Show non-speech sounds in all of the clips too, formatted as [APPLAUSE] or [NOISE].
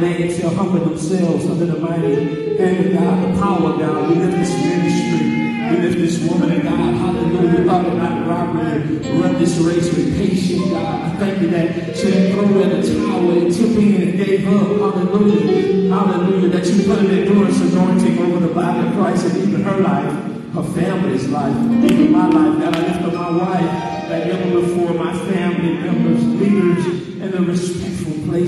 by your name, humble themselves under the mighty hand of God, the power of God. We lift this ministry. We lift this woman of God. Hallelujah. Father, not robbery. Run this race with patience, God. I thank you that she didn't throw in the towel and took in and gave up. Hallelujah. Hallelujah. That you put an endurance anointing over the body of Christ and even her life, her family's life, even my life. God, I lift up my wife, that never before, my family members, leaders, in the respectful places,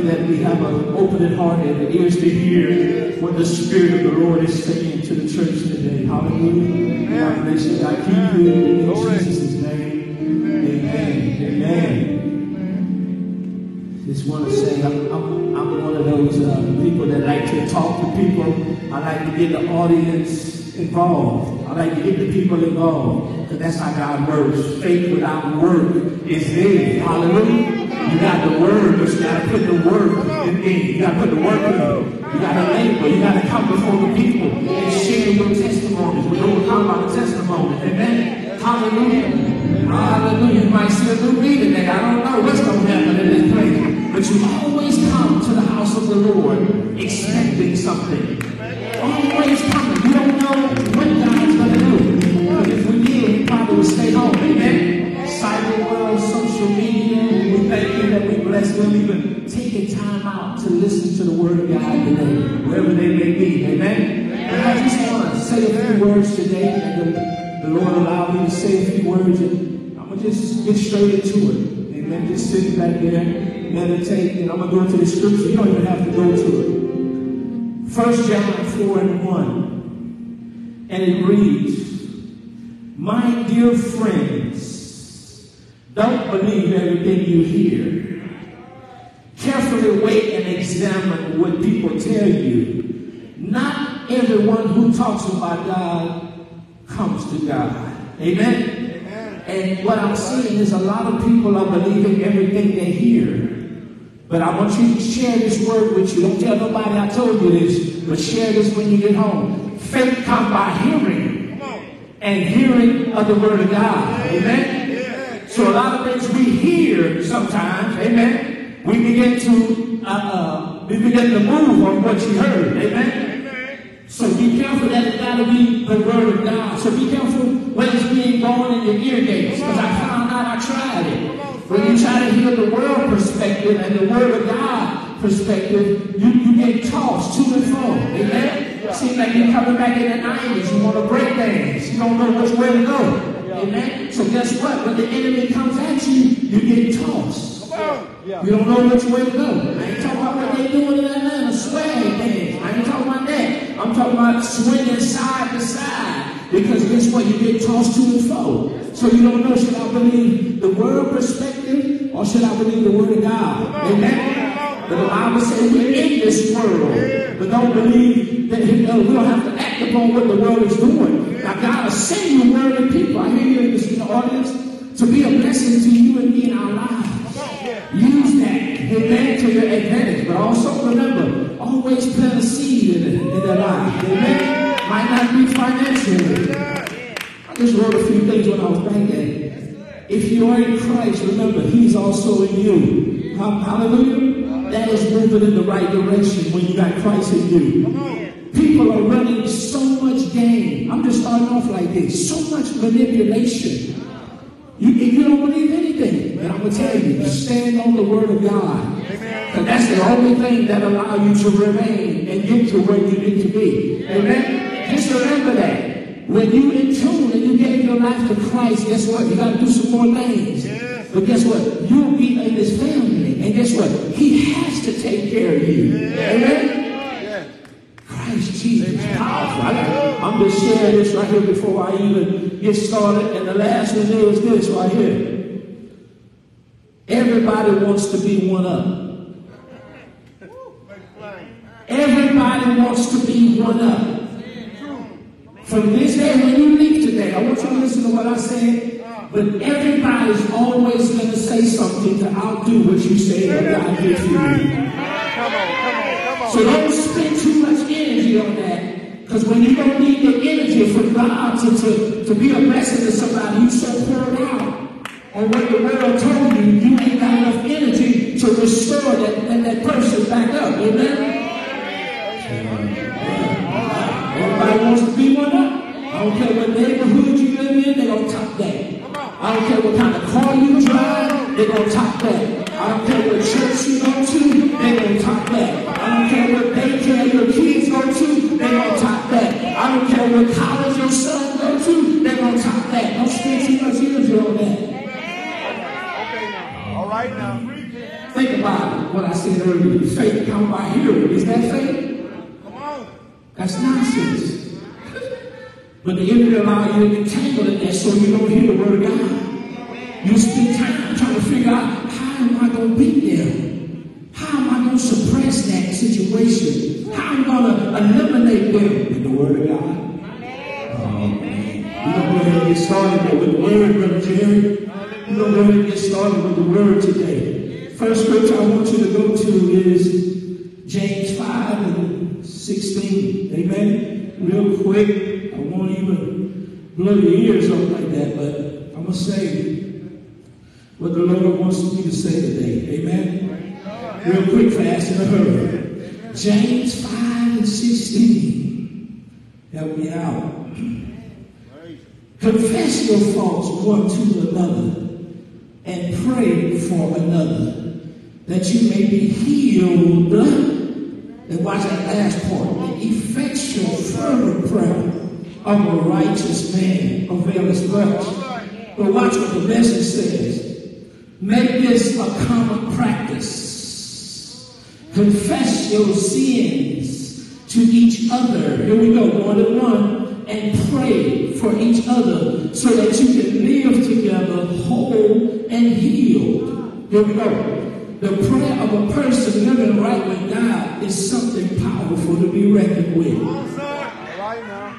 you that we have an open heart and ears to hear what the Spirit of the Lord is saying to the church today. Hallelujah. God bless you. God keep you in Jesus' name. Amen. Amen. Just want to say I'm, I'm, I'm one of those uh, people that like to talk to people. I like to get the audience involved. I like to get the people involved. Because that's how God works. Faith without work is dead. Hallelujah. You got the word, but you got to put the work in me. You got to put the work in. You got to labor. You got to come before the people and share your testimonies. We're overcome by the testimonies. Amen. Hallelujah. Hallelujah. You might see a new me today. I don't know what's going to happen in this place. But you always come to the house of the Lord expecting something. Always words today. And the, the Lord allowed me to say a few words. And I'm going to just get straight into it. Amen. Just sitting back there, meditate. And I'm going to go into the scripture. You don't even have to go to it. First John 4 and 1. And it reads, My dear friends, don't believe everything you hear. Carefully wait and examine what people tell you. Not everyone who talks about God comes to God. Amen? And what I'm seeing is a lot of people are believing everything they hear. But I want you to share this word with you. Don't tell nobody I told you this, but share this when you get home. Faith comes by hearing, and hearing of the word of God. Amen. So a lot of things we hear sometimes. Amen. We begin to uh, uh, we begin to move on what you heard. Amen. So be careful that it got to be the word of God. So be careful when it's being going in your ear gates. Because I found out I tried it. When you try to hear the world perspective and the word of God perspective, you, you get tossed to and fro. Amen? Seems like you're coming back in the 90s. You want to break things. You don't know which way to go. Amen? So guess what? When the enemy comes at you, you get tossed. You don't know which way to go. I ain't talking about what they doing in Atlanta, swag things. I ain't talking about that. I'm talking about swinging side to side. Because guess what? You get tossed to and fro. So you don't know, should I believe the world perspective or should I believe the word of God? Amen. But the Bible says we're in this world. But don't believe that you know, we don't have to act upon what the world is doing. Now God will send you worldly people. I hear you in, this, audience to be a blessing to you and me in our lives. Use that, amen, to your advantage. But also remember, always plant a seed in, it, in their life. Amen. Might financially just wrote a few things when I was back. If you are in Christ, remember, He's also in you. Hallelujah. That is moving in the right direction when you got Christ in you. People are running so much game. I'm just starting off like this. So much manipulation. You, you don't believe anything. And I'm going to tell you, stand on the word of God. Because that's the only thing that allow you to remain and get to where you need to be. Amen? Just remember that. When you in tune and you gave your life to Christ, guess what? You got to do some more things. Yes. But guess what? You'll be in His family. And guess what? He has to take care of you. Yes. Amen? Christ Jesus. Amen. Powerful. I, am just sharing this right here before I even get started. And the last one is this right here. Everybody wants to be one up. Everybody wants to be one up. From this day, when you leave today, I want you to listen to what I said. But everybody's always going to say something to outdo what you say that God for you. Come on, come on, come on. So don't spend too much energy on that. Because when you don't need the energy for God to, to, to be a blessing to somebody, you so poured out on what the world told you, you ain't got enough energy to restore that, that, that person back up. Amen? Said earlier. Faith come by hearing. Is that faith? Come on. That's nonsense. But the enemy allow you to get tangled in that so you don't hear the word of God. You spend time trying to figure out how am I going to be there? How am I going to suppress that situation? How am I going to eliminate them in the word of God? Man. We're going to get started with the word, Brother Jerry. We're going to get started with the word today. First scripture I want you to go to is James 5 and 16. Amen. Real quick I won't even blow your ears off like that, but I'm going to say what the Lord wants me to say today. Amen? Real quick, fast, in a hurry. James 5 and 16. Help me out. Confess your faults one to another and pray for another that you may be healed. And watch that last part. The effectual, fervent prayer of a righteous man availeth much. But watch what the message says. Make this a common practice. Confess your sins to each other. Here we go, one to one, and pray for each other so that you can live together whole and healed. Here we go. The prayer of a person living right with God is something powerful to be reckoned with.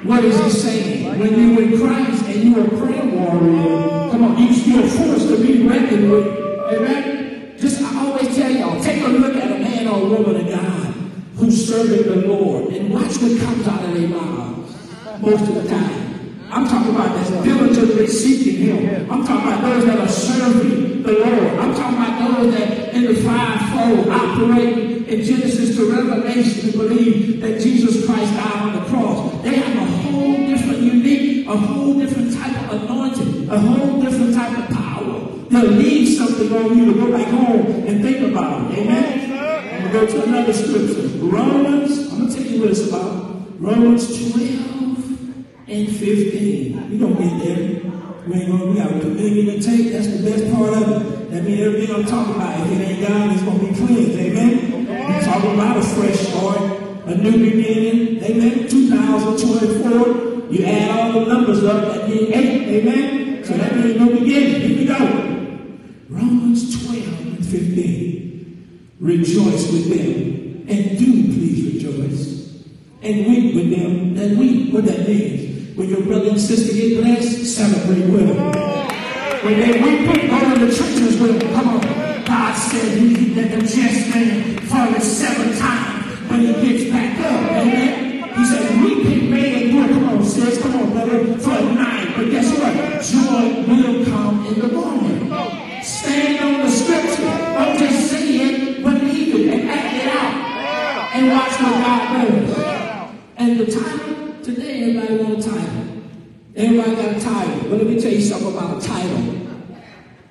What is he saying? When you are in Christ and you're a prayer warrior, come on, you you're a force to be reckoned with. Amen. Just I always tell y'all, take a look at a man or a woman of God who's serving the Lord and watch what comes out of their mouths most of the time. I'm talking about that's diligently seeking Him. I'm talking about those that are serving the Lord. I'm talking about those that in the fivefold operate in Genesis to Revelation to believe that Jesus Christ died on the cross. They have a whole different, unique, a whole different type of anointing, a whole different type of power. They'll leave something on you to go back home and think about it. Amen. I'm going to go to another scripture. Romans, I'm going to tell you what it's about. Romans 12 and 15. We don't get there. We ain't gonna, we got communion to take. That's the best part of it. That means everything I'm talking about, if it ain't God, it's gonna be cleansed. Amen? We're talking about a fresh start, a new beginning. Amen? 2024. You add all the numbers up, that means eight. Amen? So that means no beginning. Here we go. Romans 12 and 15. Rejoice with them, and do please rejoice. And weep with them, and weep. What that means? When your brother and sister get blessed, celebrate with them. When they weep, go to the churches with them. Come on. God said he, he let the just man fall seven times, but he gets back up. Amen. He said, weeping may endure. Come on, sis. Come on, brother. For a night. But guess what? Joy will come in the morning. Stand on the scripture. Don't just say it, believe it, and act it out. And watch what God does. And the title today, everybody. Everybody got a title. But let me tell you something about a title.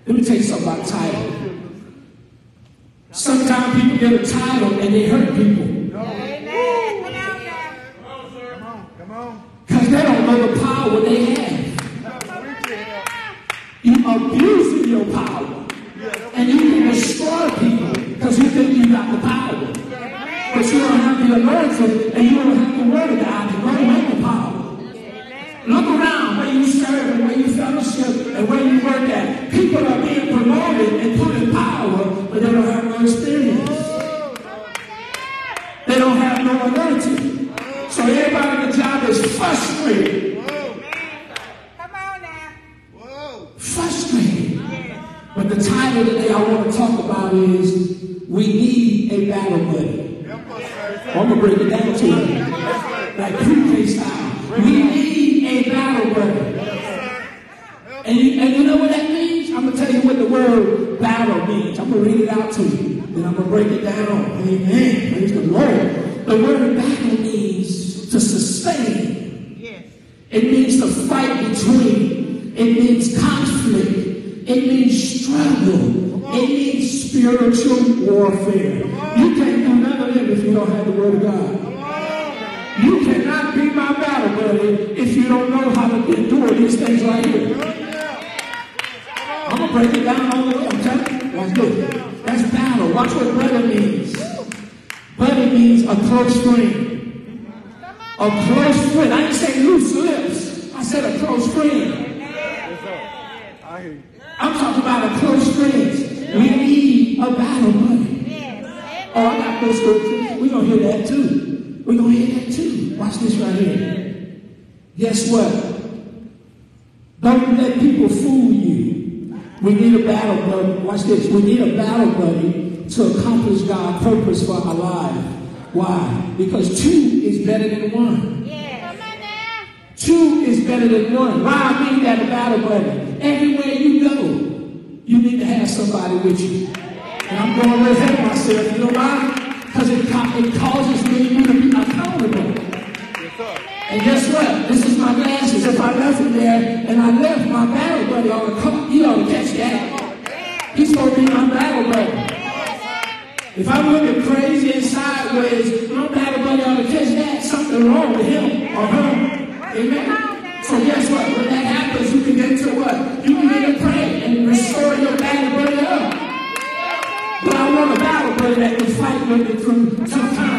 Let me tell you something about a title. Sometimes people get a title and they hurt people. Amen. Come on now. Come on. Because they don't know the power they have. Preach it. You abusing your power. And you can destroy people because you think you got the power. But you don't have the anointing and you don't have the word of God and where you work at. People are being promoted and put in power, but they don't have no experience. They don't have no anointing. So everybody on the job is frustrated. Come on now. Whoa. Frustrated. But the title today I want to talk about is We Need a Battle Buddy. Help. I'm going to break it down to you. Like warfare. You can't do none of it if you don't have the word of God. You cannot be my battle buddy if you don't know how to endure these things right here. I'm gonna break it down all the way. I'm telling you. Watch this. That's battle. Watch what brother means. Buddy means a close friend. A close friend. I didn't say loose lips. I said a close friend. I'm talking about a close friend. We need a battle buddy. Oh, I got good scriptures. We're gonna hear that too. We're gonna hear that too. Watch this right here. Guess what? Don't let people fool you. We need a battle buddy. Watch this. We need a battle buddy to accomplish God's purpose for our life. Why? Because two is better than one. Come. Two is better than one. Why I mean that a battle buddy? Everywhere you go, you need to have somebody with you. And I'm going to of myself. You know why? Because it, it causes me to be accountable. And guess what? This is my glasses. If I left it there and I left my battle buddy on the cup, you ought to catch that. He's supposed to be my battle buddy. If I'm looking crazy and sideways, my battle buddy ought to catch that. Something wrong with him or her. Amen. So guess what? When that happens, you can get to what? You can get to pray and restore your battle buddy up. Want a battle buddy that can fight with me through some.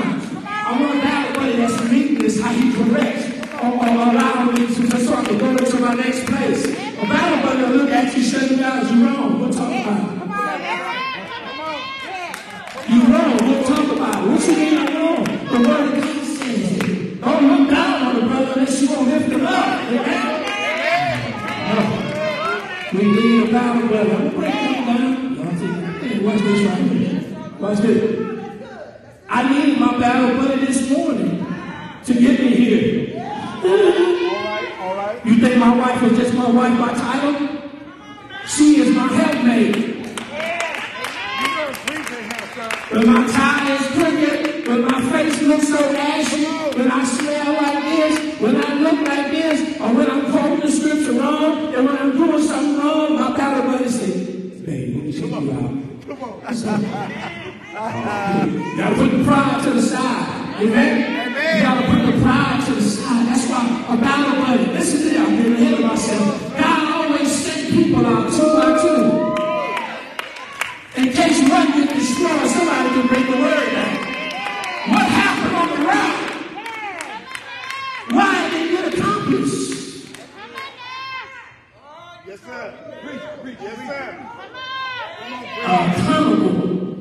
Preach. Yes.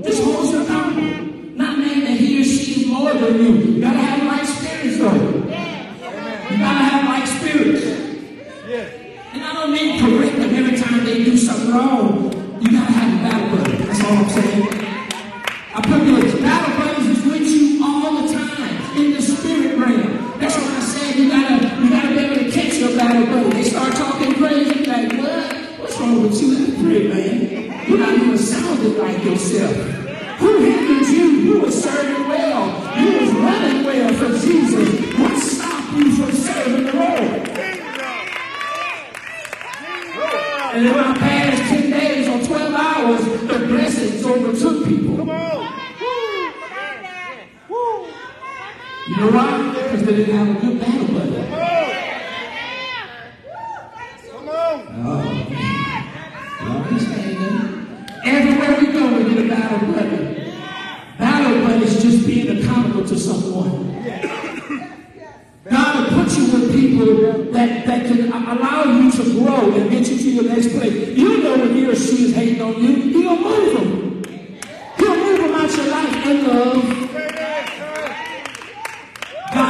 This holds you accountable. Not meaning that he or she is more than you. You gotta have like spirits though. You gotta have like spirits. And I don't mean correct them every time they do something wrong.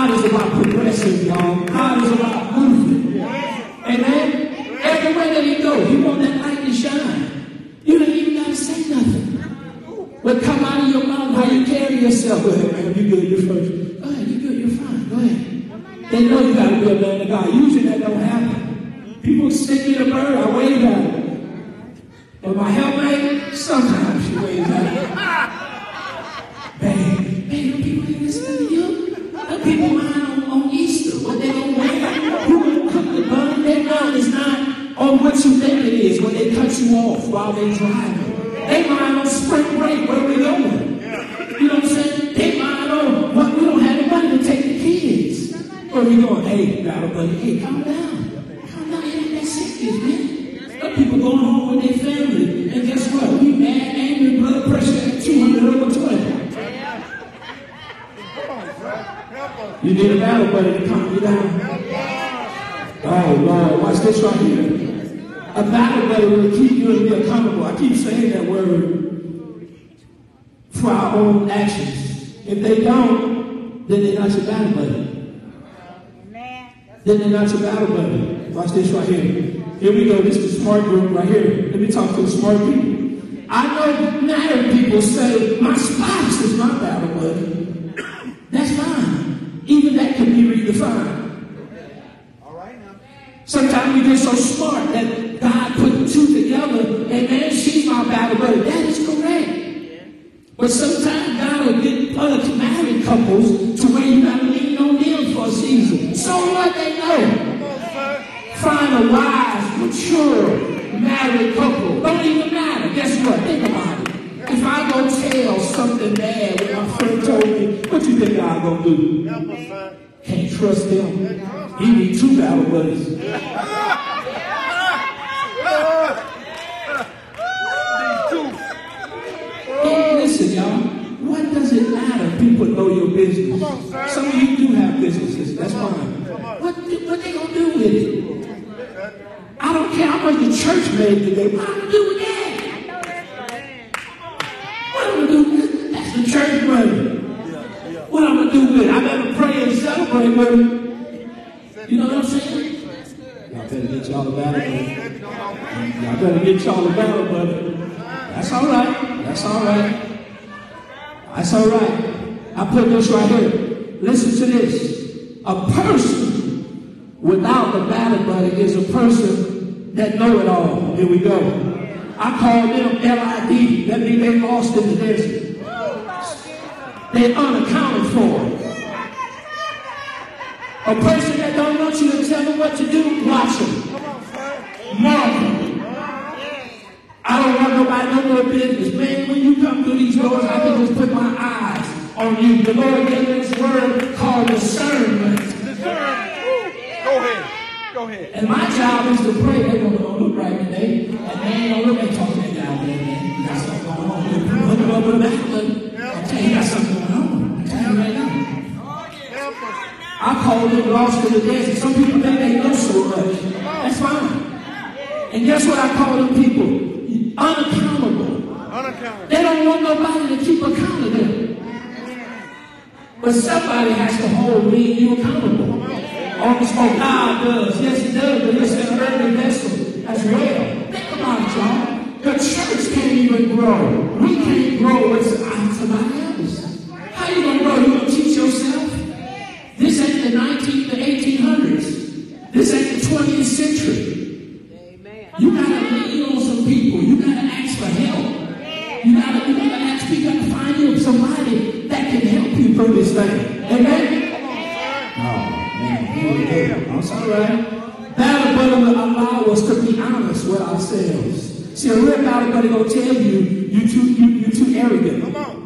God is about progressing, y'all. God is about moving. Amen. Everywhere that he go, he want that light to shine. You don't even gotta say nothing. What come out of your mouth, how you carry yourself. Go ahead, man. You good, you're first. Go ahead, you good, you're fine. Go ahead. They know you gotta be a man of God. Usually that don't happen. People stick me the bird, I wave at them. But my helpmate, sometimes she waves at me. What you think it is when they cut you off while they driving. They mind on spring break, where we going. You know what I'm saying? They mind on what we don't have the money to take the kids. Where we going? Hey, battle buddy, hey, calm down. Down, it ain't that serious, man. Some people going home with their family, and guess what? We mad, angry, blood pressure at 200 over 20. Come on, sir. Help. You need a battle buddy to calm you down. Oh Lord, watch this right here. A battle buddy will keep you and be accountable. I keep saying that word for our own actions. If they don't, then they're not your battle buddy. Then they're not your battle buddy. Watch this right here. Here we go. This is the smart group right here. Let me talk to the smart people. I know married people say, my spouse is my battle buddy. That's fine. Even that can be redefined. All right now. Sometimes we get so smart But sometimes God will get other married couples to where you gotta lean on them for a season. So what they know. Come on, sir. Find a wise, mature, married couple. Don't even matter. Guess what? Think about it. If I go tell something bad when my friend told me, what you think God gonna do? Help us, sir. Can't trust him. He need two battle buddies. These two. Hey, listen, y'all. What does it matter if people know your business? Come on, sir. Some of you do have businesses. That's fine. What, what they gonna do with it? I don't care how much the church made today. What I'm gonna do with that? What I'm gonna do with it? That's the church money. What I'm gonna do with it? I better pray and celebrate with it. You know what I'm saying? Y'all better get y'all a battle buddy. Y'all better get y'all a battle buddy. That's all right. That's all right. That's all right. I put this right here. Listen to this. A person without the battle buddy is a person that know it all. Here we go. I call them LID. That means they lost in the desert. They're unaccounted for. A person that don't want you to tell them what to do, watch them. Marvel. I don't want nobody no more business. Man, when you come through these doors, I can just put my eyes on you. The Lord gave this word called discernment. Go ahead. Go ahead. And my job is to pray. They're going to look right today. And they ain't going to look at talking that down there, man. You got something going on. Look up with that. Tell you, got something going on. I'm right now. I call them lost in the desert. Some people think they know so much. That's fine. And guess what I call them people? Unaccountable. Unaccountable. They don't want nobody to keep account of them. But somebody has to hold me and you accountable. Oh, oh, God does. Yes, He does. But it's an earthly vessel as well. Think about it, y'all. The church can't even grow. We can't grow with somebody else. How you gonna grow? You gonna teach yourself? This ain't the 19th, the 1800s. This ain't the 20th century. You gotta lean on some people. You gotta ask for help. You gotta, you gotta ask, you gotta find you somebody that can help you through this thing. Amen? That's all right. Battle buddy will allow us to be honest with ourselves. See, a real battle gonna tell you, you too, you, you too arrogant. Come on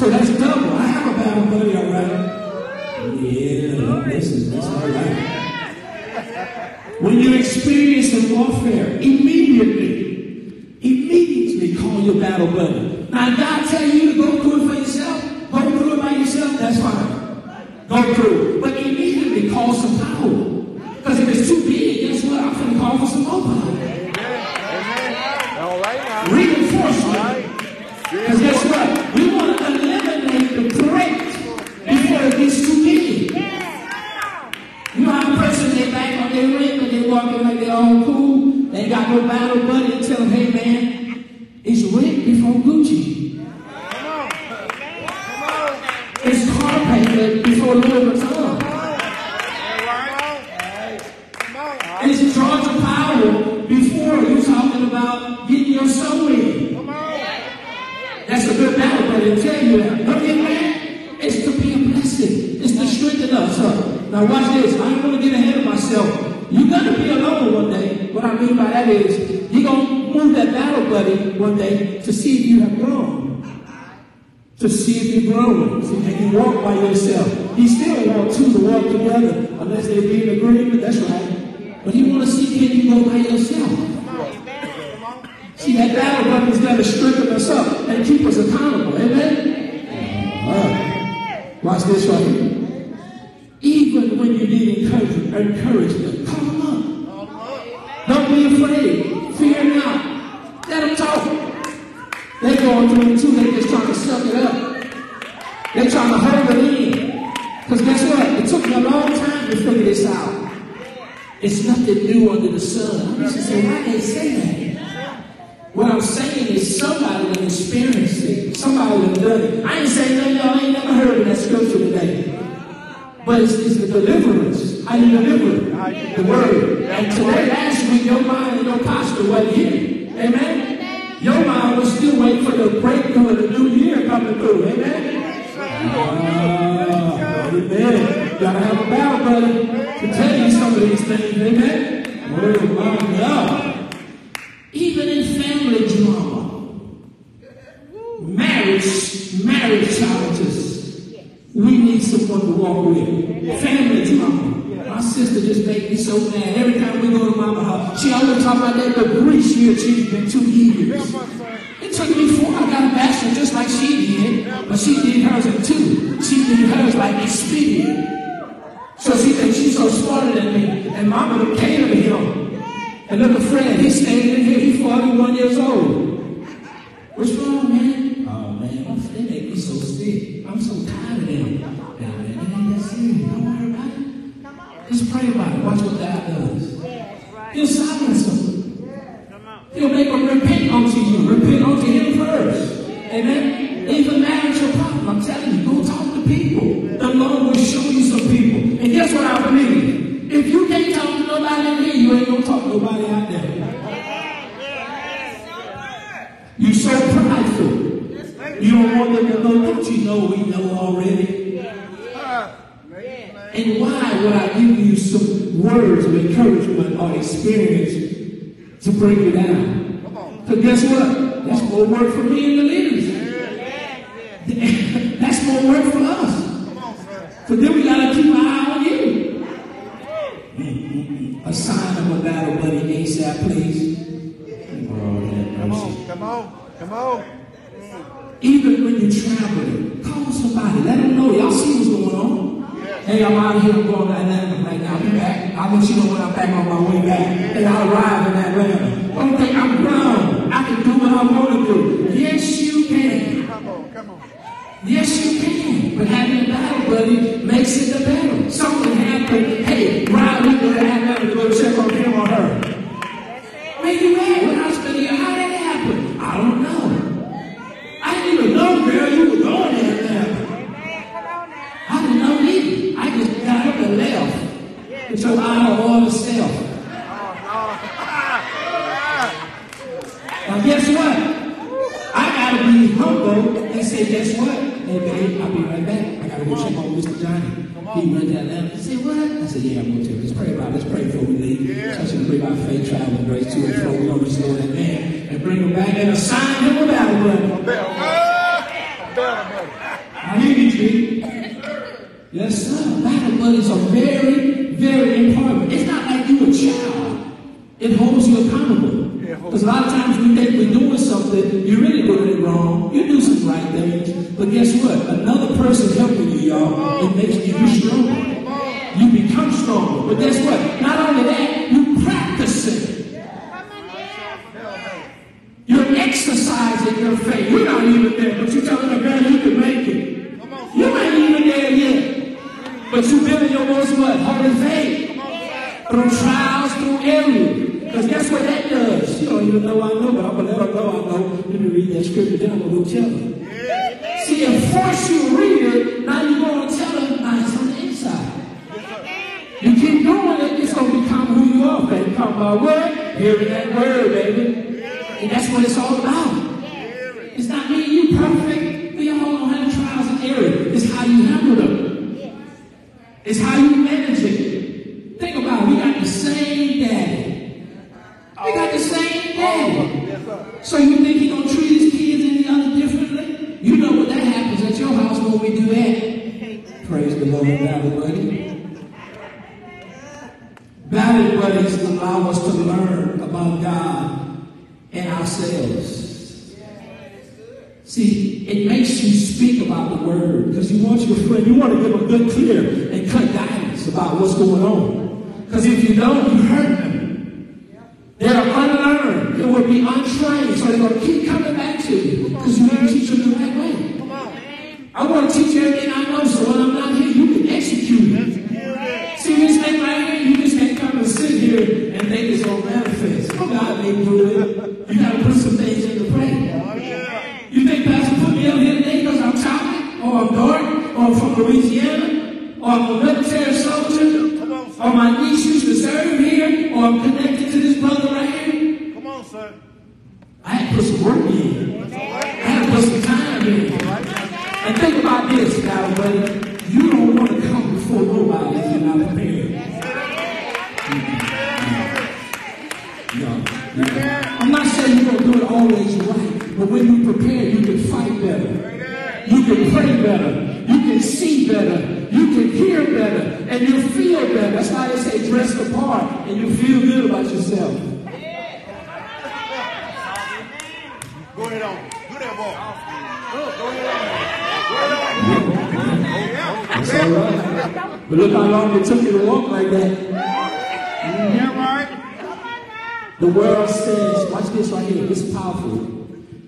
So that's double. I have a battle buddy, all right. Yeah, listen, that's all right. When you experience a warfare, immediately, immediately call your battle buddy. Now, God tell you to go through it for yourself, go through it by yourself, that's fine. Go through it. See, that battle buddy is there to strengthen us up and keep us accountable. Amen? All right. Watch this right here. Even when you need encouragement, encouragement like speed. So she thinks she's so smarter than me. And mama came to him. And look at Fred, he's standing in here, he's 41 years old. What's wrong, man? Oh man, my friend make me so sick. I'm so tired of them. Nah, man, that ain't that serious. Don't worry about it. Just pray about it. Watch what God does. He'll silence them. He'll make them repent unto you. Repent unto him first. Amen. Even marriage your problem. I'm telling you, go talk to people. nobody out there. You're so prideful. You don't want them to know that you know we know already. And why would I give you some words of encouragement or experience to bring you down? Because guess what? That's more work for me and the leader. Come on. Even when you're traveling, call somebody. Let them know. Y'all see what's going on. Hey, I'm out here. I'm going to Atlanta right now. I'm back. I want you to know when I'm back on my way back. and I'll arrive in Atlanta. Don't think I'm grown. I can do what I want to do. Yes, you can. Come on, come on. Yes, you can. But having a battle buddy Even though I know, but I'm going know I know. Let me read that scripture, then I'm going to go tell her. See, at first you read it, now you're going to tell them now it's on the inside. You keep doing it, it's going to become who you are, baby. Come by word, hearing that word, baby. And that's what it's all or Dart, or from Louisiana, or I'm a military soldier, or my niece used to serve here, or I'm connected to this brother right here. Come on, sir. I had to put some work in. I had to put some time in. And think about this, cowboy. You don't want to come before nobody if you're not prepared. No, no. I'm not saying you're going to do it always right, but when you prepare, you can fight better. You can pray better. You can see better. You can hear better. And you feel better. That's why they say dress the part and you feel good about yourself. Go ahead on. Do that walk. Go, ahead on. Go ahead on. That's all right. But look how long it took you to walk like that. Yeah, right. The world says, watch this right here, it's powerful.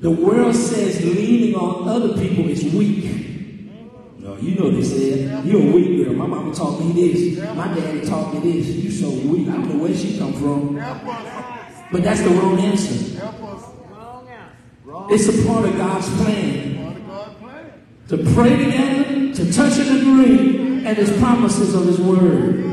The world says leaning on other people is weak. No, you know they said, you're a weak girl. My mama taught me this. My daddy taught me this. You so weak. I don't know where she come from. But that's the wrong answer. It's a part of God's plan to pray together, to touch and agree, and His promises of His word.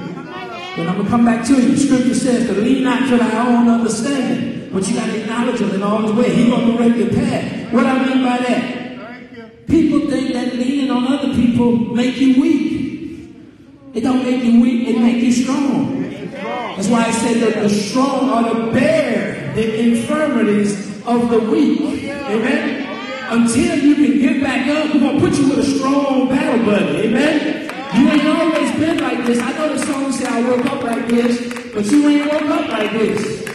But I'm gonna come back to you. Scripture says to lean not to thy own understanding, but you gotta acknowledge Him in all His way. He gonna direct your path. What I mean by that? Thank you. People think that leaning on other people make you weak. It don't make you weak. It make you strong. That's why I said that the strong are to bear the infirmities of the weak. Amen. Until you can get back up, we're gonna put you with a strong battle buddy. Amen. You ain't always been like this. I know the song say I woke up like this, but you ain't woke up like this.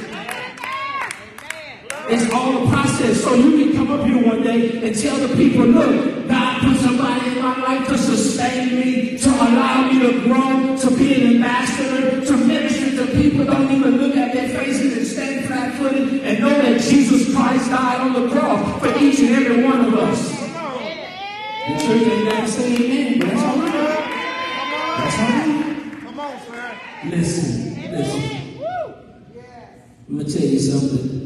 It's all a process. So you can come up here one day and tell the people, look, God put somebody in my life to sustain me, to allow me to grow, to be an ambassador, to minister to people. Don't even look at their faces and stand flat footed and know that Jesus Christ died on the cross for each and every one of us. The church ain't never say amen, but that's all right. That's all right. Come on, sir. Listen, listen. I'm gonna tell you something.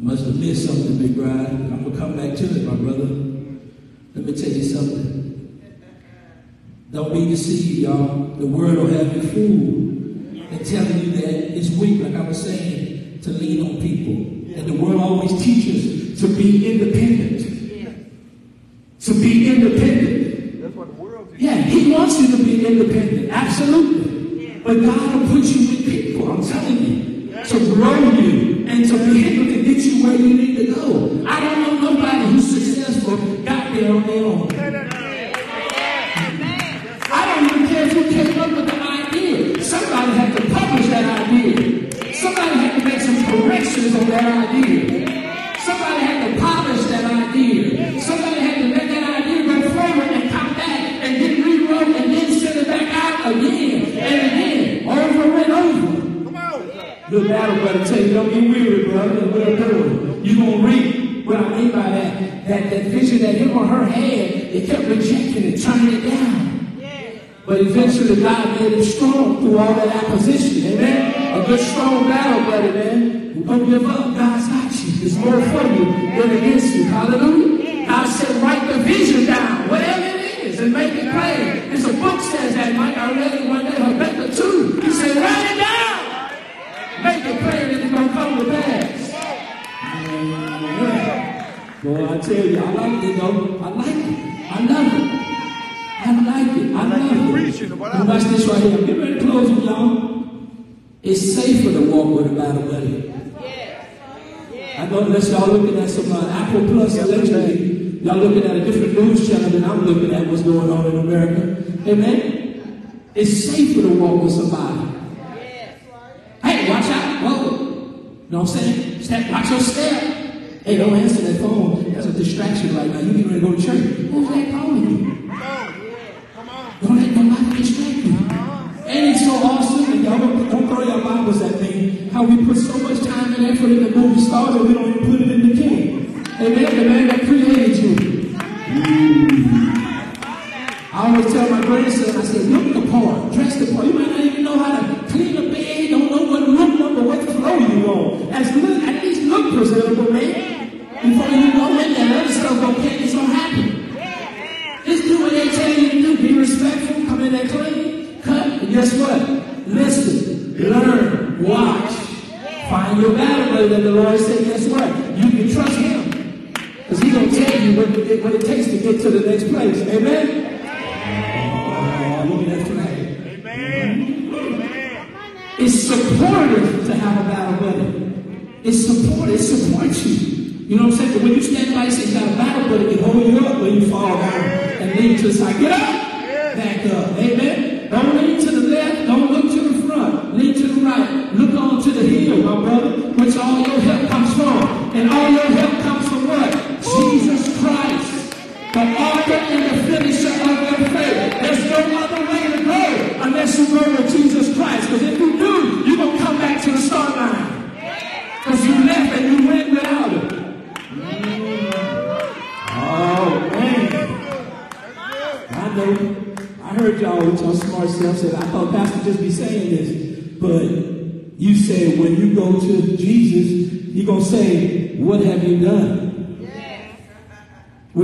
Must have missed something, Big Bride. I'm gonna come back to it, my brother. Let me tell you something. Don't be deceived, y'all. The world will have you fooled and telling you that it's weak, like I was saying, to lean on people. And the world always teaches to be independent. To be independent. That's what the world. Yeah, he wants you to be independent, absolutely. But God will put you with people, I'm telling you, to grow you and to be to get you where you need to go. I don't know nobody who's successful got there on their own. I don't even care if you came up with the idea. Somebody had to publish that idea. Somebody had to make some corrections on that idea. Good battle, brother. Tell you, don't get weary, brother. What I'm doing. You gonna reap. What I mean by that, that that vision that him or her had, they kept rejecting it, turning it down. But eventually God made it strong through all that opposition. Amen. A good strong battle, buddy, man. Don't give up. God's got you. There's more for you than against you. Hallelujah. God said, write the vision down, whatever it is, and make it plain. There's a book says that, Mike. I read it one day, Habakkuk 2. He said, write it down. Make it plain and it's gonna come pass. Yeah. Boy, I tell you, I like it though. I like it. I love it. I like it. I love it. Now watch this right here. Get ready to close it, y'all. It's safer to walk with a battle buddy. I know unless y'all looking at some uh, Apple Plus allegedly, y'all looking at a different news channel than I'm looking at what's going on in America. Amen. It's safer to walk with somebody. Hey, watch out. Whoa. You know what I'm saying? Step, watch your step. Hey, don't answer that phone. That's a distraction right now. You ready to go to church. Who's that calling you? Come on. Don't let nobody distract you. And it's so awesome, and y'all don't, don't throw your Bibles at me, how we put so much time and effort in the movie stars and we don't even put it in the king. Amen. The man that created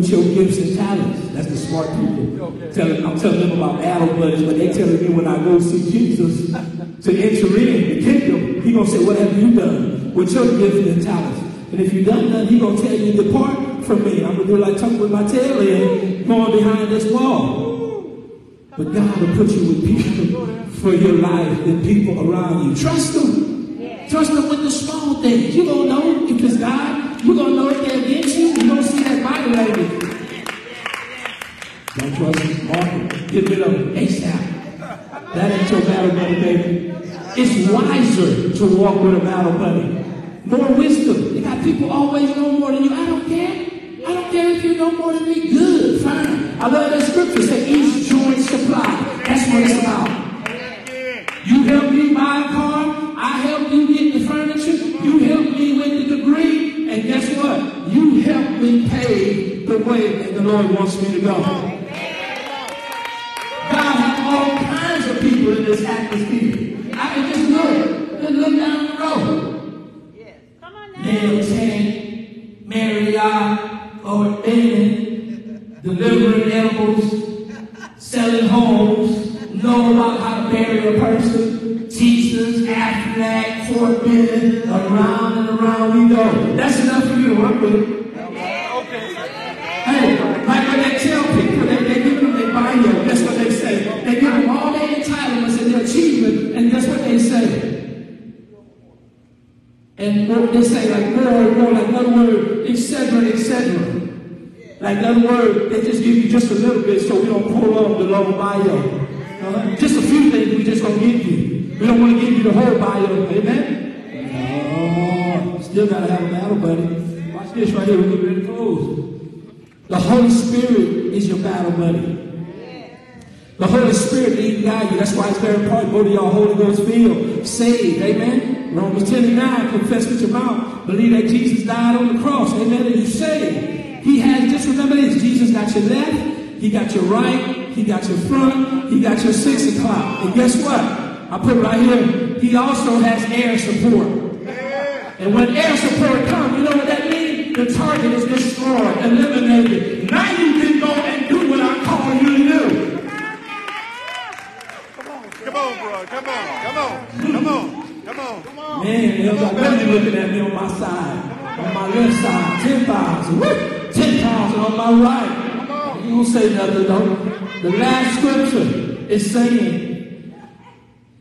with your gifts and talents. That's the smart people. Telling, I'm telling them about battle buddies, but they telling me when I go see Jesus to enter in the kingdom, he gonna say, What have you done with your gifts and talents? And if you done nothing, he gonna tell you, Depart from me. I'm gonna do like tuck with my tail in, going behind this wall. But God will put you with people for your life and people around you. Trust them. Trust them with the small things. You don't know if it's God. You gonna know trust it. Get rid of them ASAP. That ain't your battle buddy, baby. It's wiser to walk with a battle buddy. More wisdom. You got people always know more than you. I don't care. I don't care if you know more than me. Good, fine. I love that scripture. Say each joint supply. That's what it's about. You help me buy a car. I help you get the furniture. You help me with the degree. And guess what? You help me pay the way that the Lord wants me to go. In this. I can just look. Just look down the road. Come on now. Nail Tank, Marriott, or Amen, delivering elbows, selling homes, know about how to bury a person, teachers, Aflac, Bend, around and around we go. That's enough for you to work with. Hey, They say, like more, more, like one word, etc., etc. Like another word, they just give you just a little bit so we don't pull on the long bio. Uh, just a few things we just gonna give you. We don't want to give you the whole bio, amen? No, still gotta have a battle, buddy. Watch this right here, we're getting ready to close. The Holy Spirit is your battle buddy. The Holy Spirit lead and guide you. That's why it's very important. Go to your Holy Ghost field. Saved. Amen. Romans 10 and 9. Confess with your mouth. Believe that Jesus died on the cross. Amen. And you saved. He has, just remember this. Jesus got your left. He got your right. He got your front. He got your six o'clock. And guess what? I put it right here. He also has air support. And when air support comes, you know what that means? The target is destroyed, eliminated. Now you can go and do what I call you to do. Come Come on. Come on. Come on. Come on. Come on. Man, what are you looking at me on my side? On my left side, 10,000. Woo! 10,000 on my right. You don't say nothing, though. The last scripture is saying,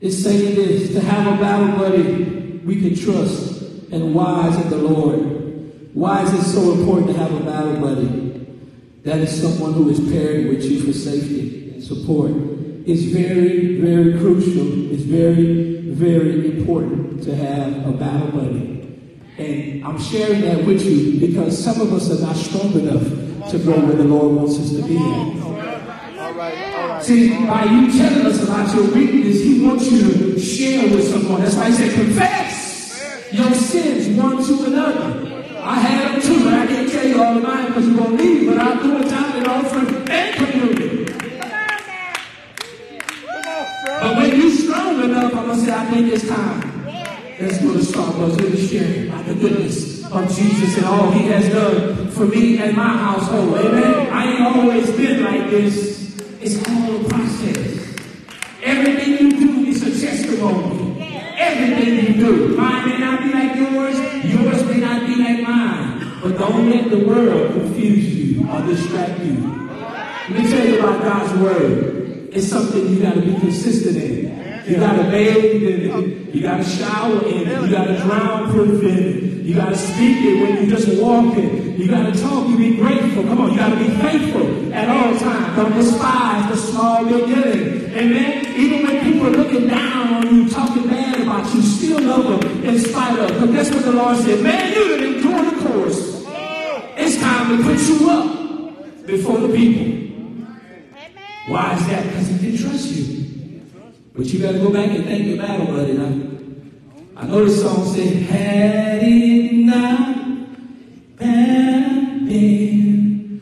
is saying this, to have a battle buddy we can trust and wise in the Lord. Why is it so important to have a battle buddy? That is someone who is paired with you for safety and support. It's very, very crucial. It's very, very important to have a battle buddy. And I'm sharing that with you because some of us are not strong enough to go where the Lord wants us to be. See, by you telling us about your weakness, He wants you to share with someone. That's why He said, confess your sins one to another. I had them too, but I can't tell you all of mine because you're going to leave, but I'll do a time and offering Sharing by the goodness of Jesus and all he has done for me and my household. Amen. I ain't always been like this. It's all a process. Everything you do is a testimony. Everything you do. Mine may not be like yours. Yours may not be like mine. But don't let the world confuse you or distract you. Let me tell you about God's word. It's something you got to be consistent in. You got to bathe in it. You got to shower in it. You got to drown proof in it. You got to speak it when you just walk it. You got to talk. You be grateful. Come on. You got to be faithful at all times. Don't despise the small beginning. Amen. Even when people are looking down on you, talking bad about you, still love them in spite of. Because that's what the Lord said. Man, you done endure the course. It's time to put you up before the people. Why is that? Because he didn't trust you. But you gotta go back and thank your battle buddy now. I know the song said, had it not been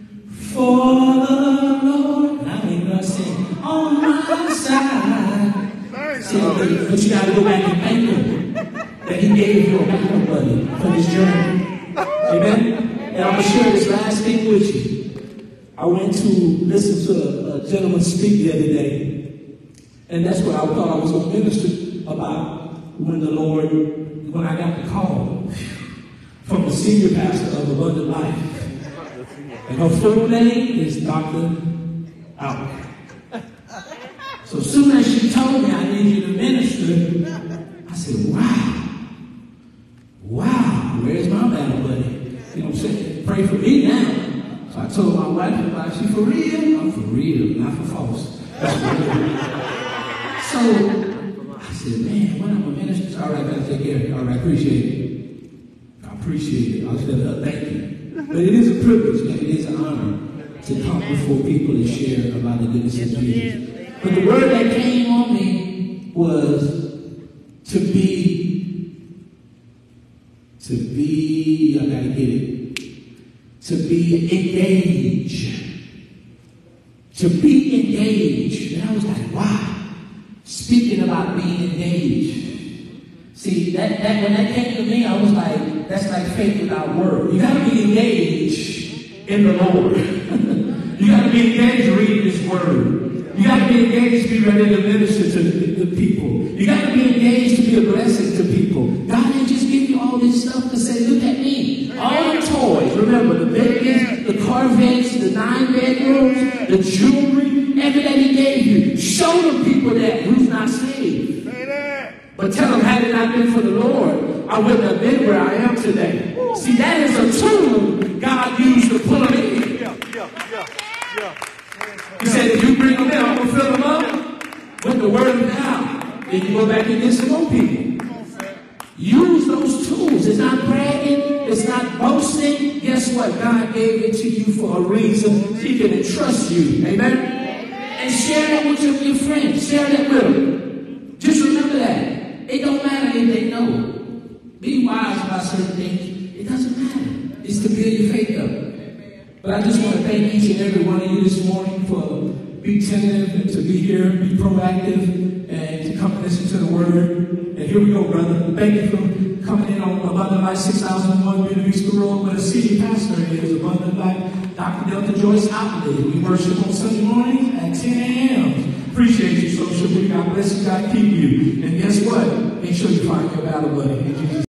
for the Lord. And I I sing on my side. But, but you gotta go back and thank him that he gave you a battle buddy for this journey. Amen? And I'm gonna share this last thing with you. I went to listen to a, a gentleman speak the other day. And that's what I thought I was going to minister about when the Lord, when I got the call from the senior pastor of Abundant Life. And her full name is Dr. Albert. So soon as she told me I need you to minister, I said, wow. Wow, where's my battle buddy? You know what I'm saying? Pray for me now. So I told my wife, like, she for real? I'm for real, not for false. That's. So I said, man, when I'm a minister, all right, care of it. All right, appreciate it. I appreciate it. I said, thank you. But it is a privilege and it is an honor to come before people and share about the goodness of Jesus. But the word that came on me was to be, to be, I gotta get it, to be engaged. To be engaged. And I was like, wow speaking about being engaged. See, that, that when that came to me, I was like, that's like faith without word. You gotta be engaged in the Lord. [LAUGHS] you gotta be engaged reading His Word. You gotta be engaged to be ready to minister to the, the people. You gotta be engaged to be a blessing to people. God didn't just give you all this stuff to say, look at me. All the toys, remember, the babies, the Corvettes, the nine bedrooms, the jewelry, everything He gave you. Show the people that not saved. But tell them, had it not been for the Lord, I wouldn't have been where I am today. See, that is a tool God used to pull them in. Yeah, yeah, yeah, yeah. He said, if you bring them in, I'm going to fill them up with the word of God. Then you go back and get some more people. Use those tools. It's not bragging. It's not boasting. Guess what? God gave it to you for a reason. He can entrust you. Amen? And share that with your, your friends. Share that with them. Just remember that. It don't matter if they know. Be wise about certain things. It doesn't matter. It's to build your faith up. But I just want to thank you this morning for being tentative and to be here, be proactive, and to come and listen to the word. And here we go, brother. Thank you for coming in on Abundant Life 6001 Buena Vista Road, where the city pastor is Abundant Life, Dr. Delta Joyce Outley. We worship on Sunday mornings at 10 a.m. Appreciate you, social media. God bless you. God keep you. And guess what? Make sure you find your battle buddy.